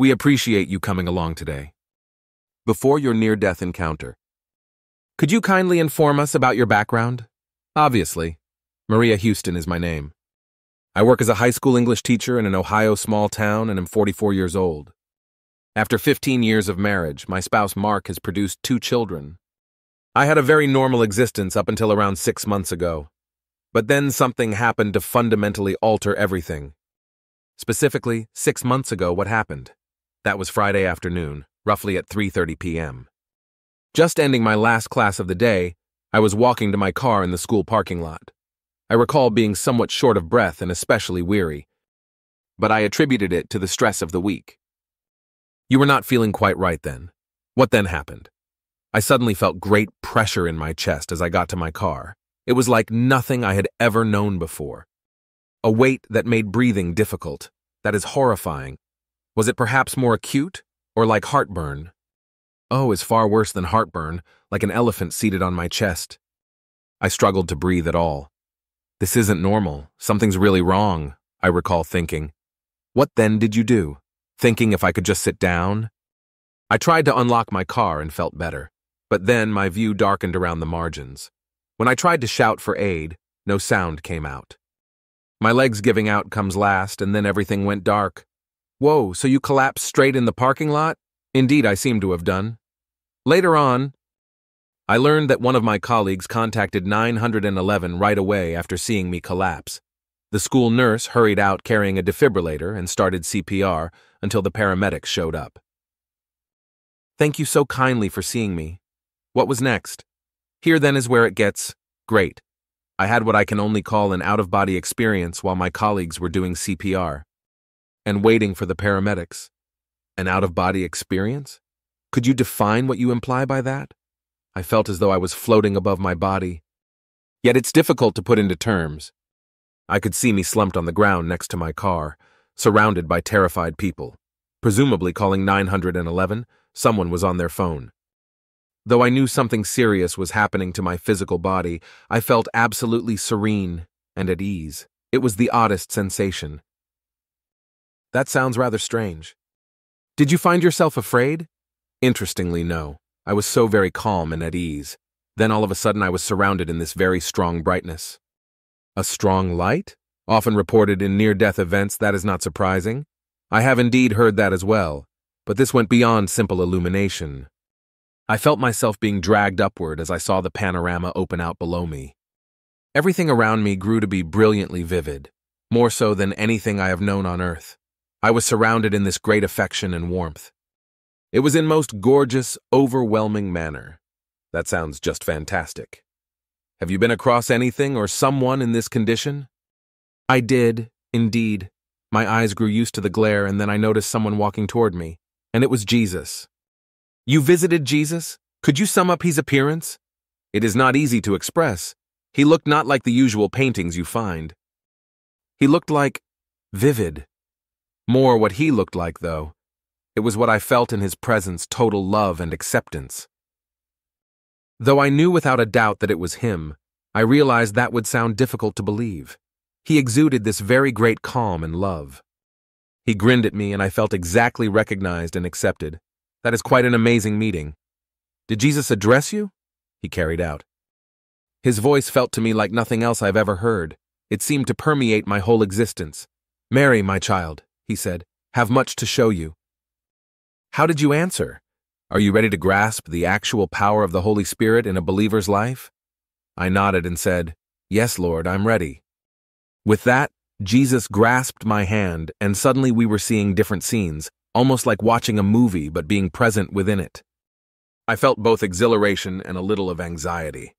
We appreciate you coming along today. Before your near death encounter, could you kindly inform us about your background? Obviously, Maria Houston is my name. I work as a high school English teacher in an Ohio small town and am 44 years old. After 15 years of marriage, my spouse Mark has produced two children. I had a very normal existence up until around six months ago. But then something happened to fundamentally alter everything. Specifically, six months ago, what happened? That was Friday afternoon, roughly at 3.30 p.m. Just ending my last class of the day, I was walking to my car in the school parking lot. I recall being somewhat short of breath and especially weary, but I attributed it to the stress of the week. You were not feeling quite right then. What then happened? I suddenly felt great pressure in my chest as I got to my car. It was like nothing I had ever known before. A weight that made breathing difficult. That is horrifying. Was it perhaps more acute, or like heartburn? Oh, is far worse than heartburn, like an elephant seated on my chest. I struggled to breathe at all. This isn't normal. Something's really wrong, I recall thinking. What then did you do? Thinking if I could just sit down? I tried to unlock my car and felt better, but then my view darkened around the margins. When I tried to shout for aid, no sound came out. My legs giving out comes last, and then everything went dark. Whoa, so you collapsed straight in the parking lot? Indeed, I seem to have done. Later on, I learned that one of my colleagues contacted 911 right away after seeing me collapse. The school nurse hurried out carrying a defibrillator and started CPR until the paramedics showed up. Thank you so kindly for seeing me. What was next? Here then is where it gets great. I had what I can only call an out of body experience while my colleagues were doing CPR and waiting for the paramedics. An out of body experience? Could you define what you imply by that? I felt as though I was floating above my body. Yet it's difficult to put into terms. I could see me slumped on the ground next to my car, surrounded by terrified people. Presumably calling 911, someone was on their phone. Though I knew something serious was happening to my physical body, I felt absolutely serene and at ease. It was the oddest sensation. That sounds rather strange. Did you find yourself afraid? Interestingly, no. I was so very calm and at ease. Then all of a sudden I was surrounded in this very strong brightness. A strong light? Often reported in near death events, that is not surprising. I have indeed heard that as well, but this went beyond simple illumination. I felt myself being dragged upward as I saw the panorama open out below me. Everything around me grew to be brilliantly vivid, more so than anything I have known on earth. I was surrounded in this great affection and warmth. It was in most gorgeous, overwhelming manner. That sounds just fantastic. Have you been across anything or someone in this condition? I did, indeed. My eyes grew used to the glare, and then I noticed someone walking toward me, and it was Jesus. You visited Jesus? Could you sum up his appearance? It is not easy to express. He looked not like the usual paintings you find. He looked like vivid. More what he looked like, though. It was what I felt in his presence total love and acceptance. Though I knew without a doubt that it was him, I realized that would sound difficult to believe. He exuded this very great calm and love. He grinned at me, and I felt exactly recognized and accepted. That is quite an amazing meeting. Did Jesus address you? He carried out. His voice felt to me like nothing else I've ever heard. It seemed to permeate my whole existence. Mary, my child, he said, have much to show you. How did you answer? Are you ready to grasp the actual power of the Holy Spirit in a believer's life? I nodded and said, Yes, Lord, I'm ready. With that, Jesus grasped my hand, and suddenly we were seeing different scenes, almost like watching a movie but being present within it. I felt both exhilaration and a little of anxiety.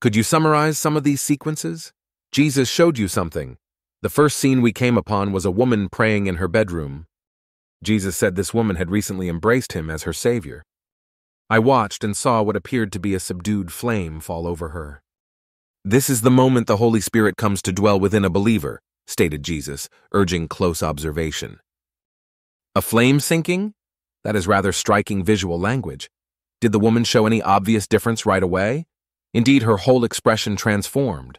Could you summarize some of these sequences? Jesus showed you something. The first scene we came upon was a woman praying in her bedroom. Jesus said this woman had recently embraced him as her savior. I watched and saw what appeared to be a subdued flame fall over her. This is the moment the Holy Spirit comes to dwell within a believer, stated Jesus, urging close observation. A flame sinking? That is rather striking visual language. Did the woman show any obvious difference right away? Indeed, her whole expression transformed.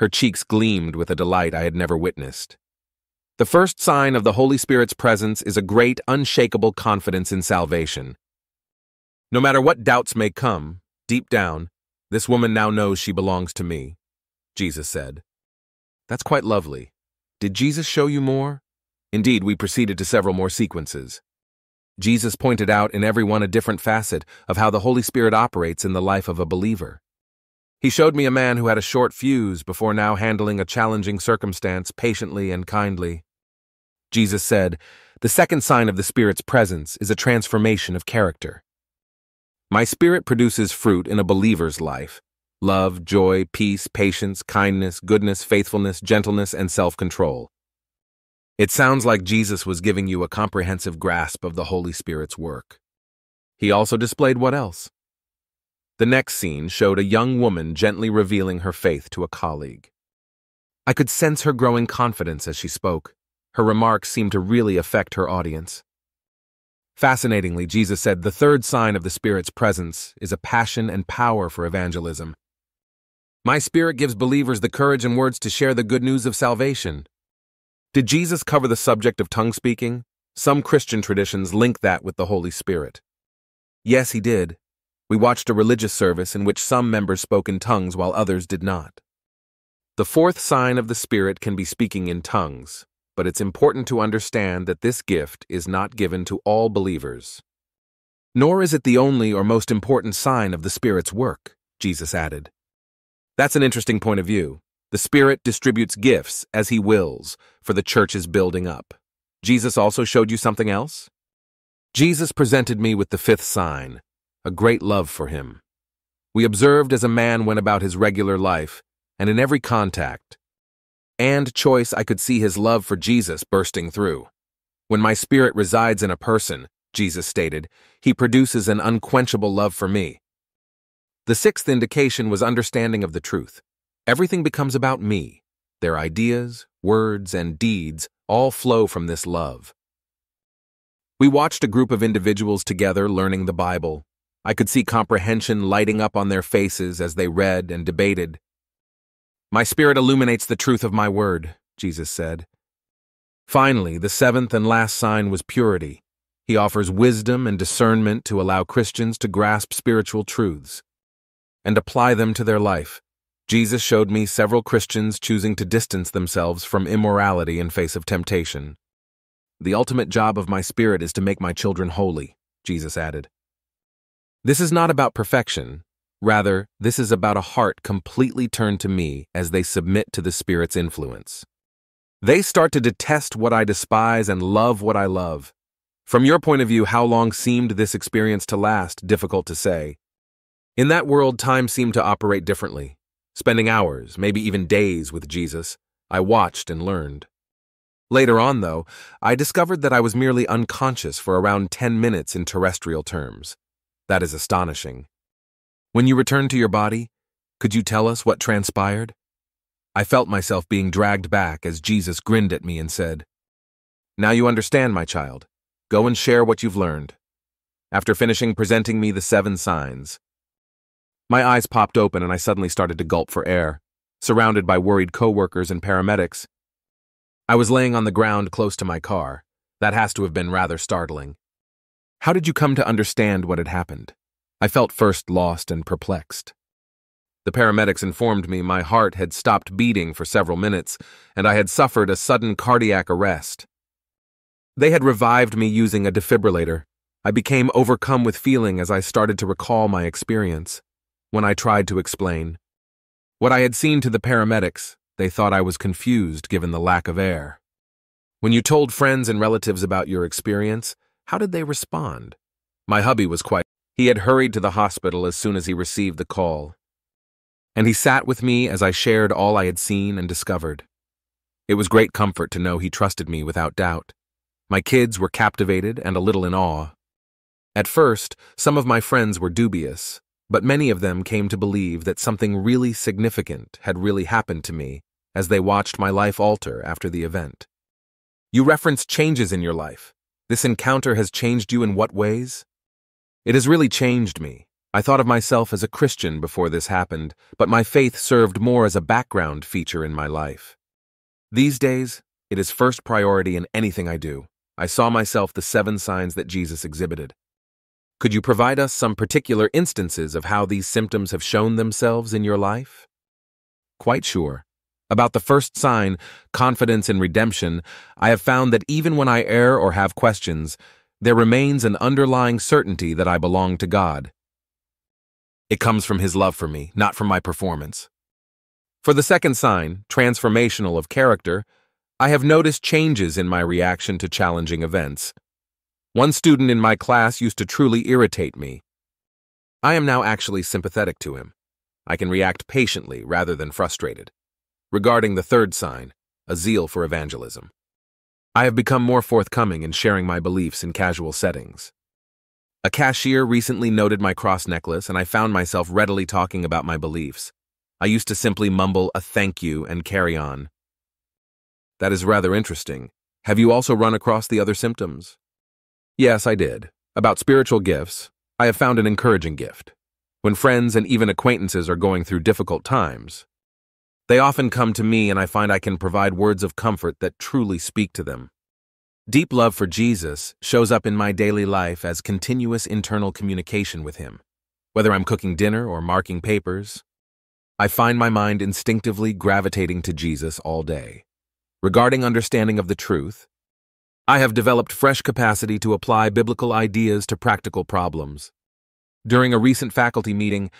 Her cheeks gleamed with a delight I had never witnessed. The first sign of the Holy Spirit's presence is a great, unshakable confidence in salvation. No matter what doubts may come, deep down, this woman now knows she belongs to me, Jesus said. That's quite lovely. Did Jesus show you more? Indeed, we proceeded to several more sequences. Jesus pointed out in every one a different facet of how the Holy Spirit operates in the life of a believer. He showed me a man who had a short fuse before now handling a challenging circumstance patiently and kindly. Jesus said, The second sign of the Spirit's presence is a transformation of character. My Spirit produces fruit in a believer's life love, joy, peace, patience, kindness, goodness, faithfulness, gentleness, and self control. It sounds like Jesus was giving you a comprehensive grasp of the Holy Spirit's work. He also displayed what else? The next scene showed a young woman gently revealing her faith to a colleague. I could sense her growing confidence as she spoke. Her remarks seemed to really affect her audience. Fascinatingly, Jesus said the third sign of the Spirit's presence is a passion and power for evangelism. My Spirit gives believers the courage and words to share the good news of salvation. Did Jesus cover the subject of tongue speaking? Some Christian traditions link that with the Holy Spirit. Yes, he did. We watched a religious service in which some members spoke in tongues while others did not. The fourth sign of the Spirit can be speaking in tongues, but it's important to understand that this gift is not given to all believers. Nor is it the only or most important sign of the Spirit's work, Jesus added. That's an interesting point of view. The Spirit distributes gifts as He wills for the church's building up. Jesus also showed you something else? Jesus presented me with the fifth sign, a great love for Him. We observed as a man went about his regular life, and in every contact and choice, I could see His love for Jesus bursting through. When my spirit resides in a person, Jesus stated, He produces an unquenchable love for me. The sixth indication was understanding of the truth. Everything becomes about me. Their ideas, words, and deeds all flow from this love. We watched a group of individuals together learning the Bible. I could see comprehension lighting up on their faces as they read and debated. My spirit illuminates the truth of my word, Jesus said. Finally, the seventh and last sign was purity. He offers wisdom and discernment to allow Christians to grasp spiritual truths and apply them to their life. Jesus showed me several Christians choosing to distance themselves from immorality in face of temptation. The ultimate job of my spirit is to make my children holy, Jesus added. This is not about perfection. Rather, this is about a heart completely turned to me as they submit to the Spirit's influence. They start to detest what I despise and love what I love. From your point of view, how long seemed this experience to last? Difficult to say. In that world, time seemed to operate differently. Spending hours, maybe even days with Jesus, I watched and learned. Later on, though, I discovered that I was merely unconscious for around 10 minutes in terrestrial terms. That is astonishing. When you returned to your body, could you tell us what transpired? I felt myself being dragged back as Jesus grinned at me and said, Now you understand, my child. Go and share what you've learned. After finishing presenting me the seven signs, my eyes popped open and I suddenly started to gulp for air, surrounded by worried coworkers and paramedics. I was laying on the ground close to my car. That has to have been rather startling. How did you come to understand what had happened? I felt first lost and perplexed. The paramedics informed me my heart had stopped beating for several minutes, and I had suffered a sudden cardiac arrest. They had revived me using a defibrillator. I became overcome with feeling as I started to recall my experience when I tried to explain. What I had seen to the paramedics, they thought I was confused given the lack of air. When you told friends and relatives about your experience, how did they respond? My hubby was quite. He had hurried to the hospital as soon as he received the call. And he sat with me as I shared all I had seen and discovered. It was great comfort to know he trusted me without doubt. My kids were captivated and a little in awe. At first, some of my friends were dubious, but many of them came to believe that something really significant had really happened to me as they watched my life alter after the event. You referenced changes in your life. This encounter has changed you in what ways? It has really changed me. I thought of myself as a Christian before this happened, but my faith served more as a background feature in my life. These days, It is first priority in anything I do. I saw myself the seven signs that Jesus exhibited. Could you provide us some particular instances of how these symptoms have shown themselves in your life? Quite sure. About the first sign, confidence in redemption, I have found that even when I err or have questions, there remains an underlying certainty that I belong to God. It comes from His love for me, not from my performance. For the second sign, transformational of character, I have noticed changes in my reaction to challenging events. One student in my class used to truly irritate me. I am now actually sympathetic to him. I can react patiently rather than frustrated. Regarding the third sign, a zeal for evangelism. I have become more forthcoming in sharing my beliefs in casual settings. A cashier recently noted my cross necklace, and I found myself readily talking about my beliefs. I used to simply mumble a thank you and carry on. That is rather interesting. Have you also run across the other symptoms? Yes, I did. About spiritual gifts, I have found an encouraging gift. When friends and even acquaintances are going through difficult times, they often come to me and I find I can provide words of comfort that truly speak to them. Deep love for Jesus shows up in my daily life as continuous internal communication with Him. Whether I'm cooking dinner or marking papers, I find my mind instinctively gravitating to Jesus all day. Regarding understanding of the truth, I have developed fresh capacity to apply biblical ideas to practical problems. During a recent faculty meeting,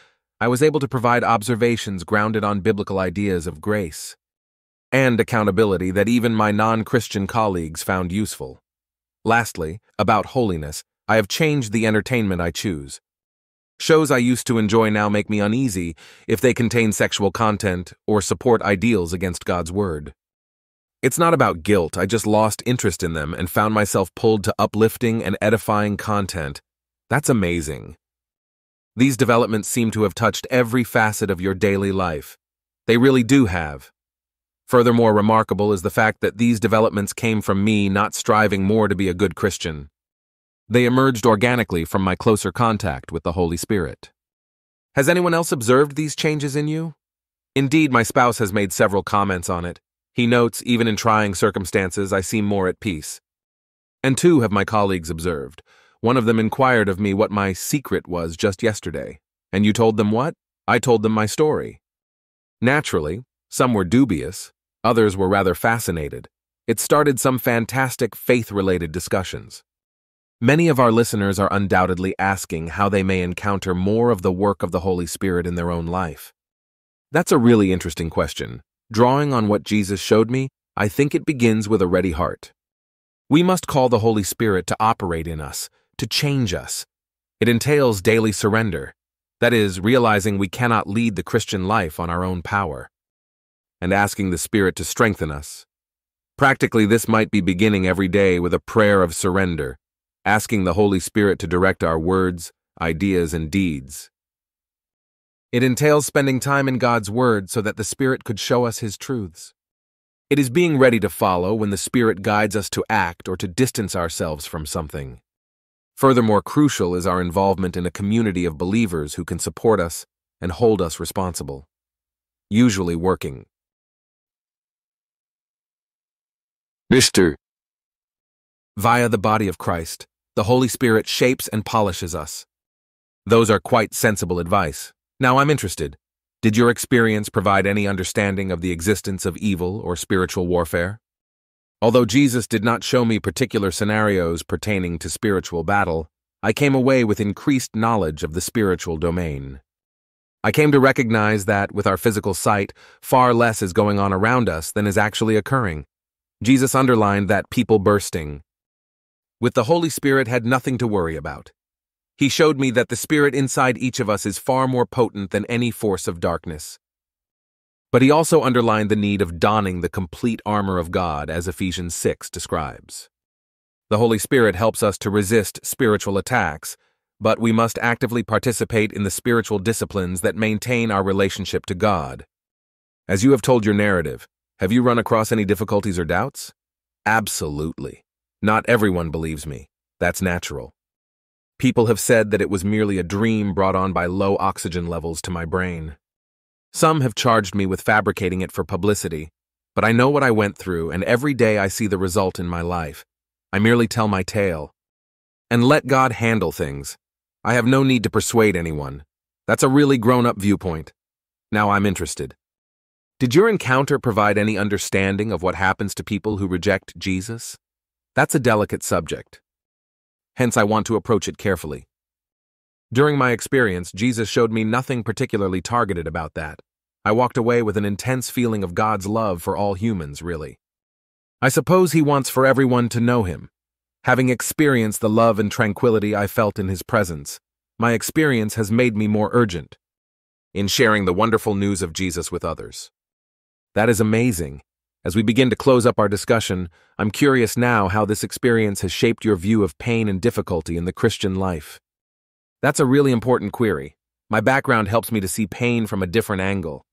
I was able to provide observations grounded on biblical ideas of grace and accountability that even my non Christian colleagues found useful. Lastly, about holiness, I have changed the entertainment I choose. Shows I used to enjoy now make me uneasy if they contain sexual content or support ideals against God's Word. It's not about guilt, I just lost interest in them and found myself pulled to uplifting and edifying content. That's amazing. These developments seem to have touched every facet of your daily life. They really do have. Furthermore, remarkable is the fact that these developments came from me not striving more to be a good Christian. They emerged organically from my closer contact with the Holy Spirit. Has anyone else observed these changes in you? Indeed, my spouse has made several comments on it. He notes, even in trying circumstances, I seem more at peace. And two have my colleagues observed. One of them inquired of me what my secret was just yesterday. And you told them what? I told them my story. Naturally, some were dubious, others were rather fascinated. It started some fantastic faith related discussions. Many of our listeners are undoubtedly asking how they may encounter more of the work of the Holy Spirit in their own life. That's a really interesting question. Drawing on what Jesus showed me, I think it begins with a ready heart. We must call the Holy Spirit to operate in us, to change us. It entails daily surrender, that is, realizing we cannot lead the Christian life on our own power, and asking the Spirit to strengthen us. Practically, this might be beginning every day with a prayer of surrender, asking the Holy Spirit to direct our words, ideas, and deeds. It entails spending time in God's Word so that the Spirit could show us His truths. It is being ready to follow when the Spirit guides us to act or to distance ourselves from something. Furthermore, crucial is our involvement in a community of believers who can support us and hold us responsible, usually working. Mr. Via the body of Christ, the Holy Spirit shapes and polishes us. Those are quite sensible advice. Now I'm interested. Did your experience provide any understanding of the existence of evil or spiritual warfare? Although Jesus did not show me particular scenarios pertaining to spiritual battle, I came away with increased knowledge of the spiritual domain. I came to recognize that, with our physical sight, far less is going on around us than is actually occurring. Jesus underlined that people bursting. With the Holy Spirit had nothing to worry about. He showed me that the Spirit inside each of us is far more potent than any force of darkness. But he also underlined the need of donning the complete armor of God, as Ephesians 6 describes. The Holy Spirit helps us to resist spiritual attacks, but we must actively participate in the spiritual disciplines that maintain our relationship to God. As you have told your narrative, have you run across any difficulties or doubts? Absolutely. Not everyone believes me. That's natural. People have said that it was merely a dream brought on by low oxygen levels to my brain. Some have charged me with fabricating it for publicity, but I know what I went through, and every day I see the result in my life. I merely tell my tale. And let God handle things. I have no need to persuade anyone. That's a really grown up viewpoint. Now I'm interested. Did your encounter provide any understanding of what happens to people who reject Jesus? That's a delicate subject. Hence, I want to approach it carefully. During my experience, Jesus showed me nothing particularly targeted about that. I walked away with an intense feeling of God's love for all humans, really. I suppose He wants for everyone to know Him. Having experienced the love and tranquility I felt in His presence, my experience has made me more urgent in sharing the wonderful news of Jesus with others. That is amazing. As we begin to close up our discussion, I'm curious now how this experience has shaped your view of pain and difficulty in the Christian life. That's a really important query. My background helps me to see pain from a different angle.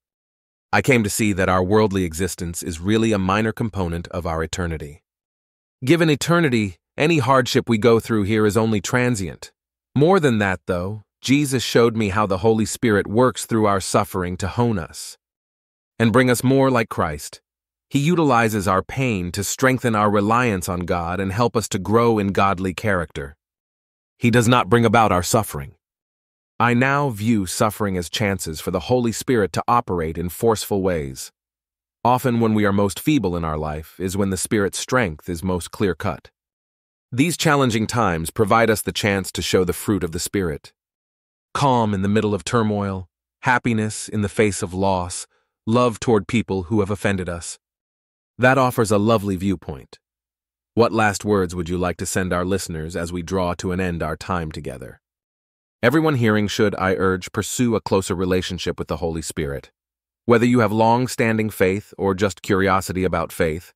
I came to see that our worldly existence is really a minor component of our eternity. Given eternity, any hardship we go through here is only transient. More than that, though, Jesus showed me how the Holy Spirit works through our suffering to hone us and bring us more like Christ. He utilizes our pain to strengthen our reliance on God and help us to grow in godly character. He does not bring about our suffering. I now view suffering as chances for the Holy Spirit to operate in forceful ways. Often, when we are most feeble in our life, is when the Spirit's strength is most clear cut. These challenging times provide us the chance to show the fruit of the Spirit. Calm in the middle of turmoil, happiness in the face of loss, love toward people who have offended us. That offers a lovely viewpoint. What last words would you like to send our listeners as we draw to an end our time together? Everyone hearing should, I urge, pursue a closer relationship with the Holy Spirit. Whether you have long standing faith or just curiosity about faith,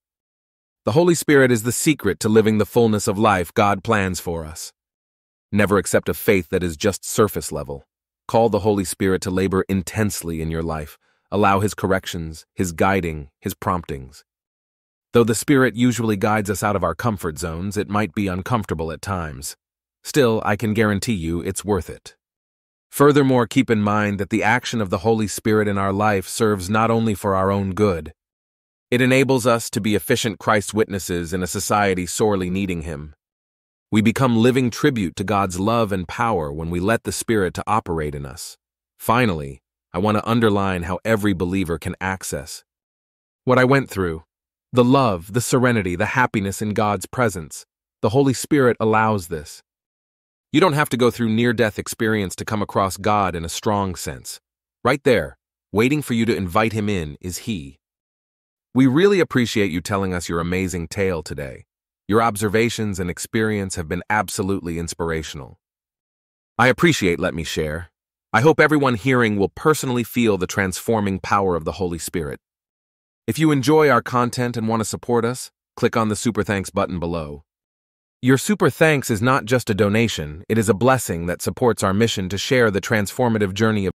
the Holy Spirit is the secret to living the fullness of life God plans for us. Never accept a faith that is just surface level. Call the Holy Spirit to labor intensely in your life. Allow His corrections, His guiding, His promptings. Though the Spirit usually guides us out of our comfort zones, it might be uncomfortable at times. Still, I can guarantee you it's worth it. Furthermore, keep in mind that the action of the Holy Spirit in our life serves not only for our own good, it enables us to be efficient Christ witnesses in a society sorely needing Him. We become living tribute to God's love and power when we let the Spirit to operate in us. Finally, I want to underline how every believer can access what I went through the love, the serenity, the happiness in God's presence. The Holy Spirit allows this. You don't have to go through near death experience to come across God in a strong sense. Right there, waiting for you to invite Him in, is He. We really appreciate you telling us your amazing tale today. Your observations and experience have been absolutely inspirational. I appreciate Let Me Share. I hope everyone hearing will personally feel the transforming power of the Holy Spirit. If you enjoy our content and want to support us, click on the Super Thanks button below. Your Super Thanks is not just a donation, it is a blessing that supports our mission to share the transformative journey of